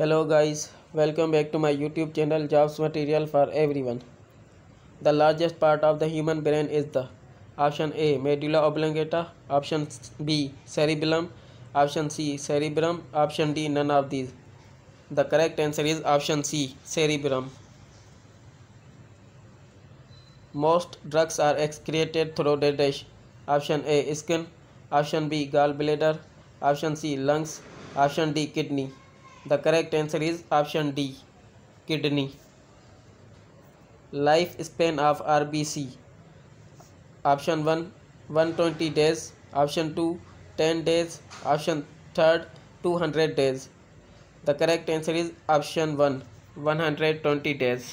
Hello guys, welcome back to my YouTube channel Jobs Material for Everyone. The largest part of the human brain is the option A medulla oblongata, option B cerebellum, option C cerebrum, option D none of these. The correct answer is option C cerebrum. Most drugs are excreted through the dish. Option A skin, option B gallbladder, option C lungs, option D kidney. The correct answer is option D kidney. Life span of RBC option 1 120 days option 2 10 days option 3 200 days the correct answer is option 1 120 days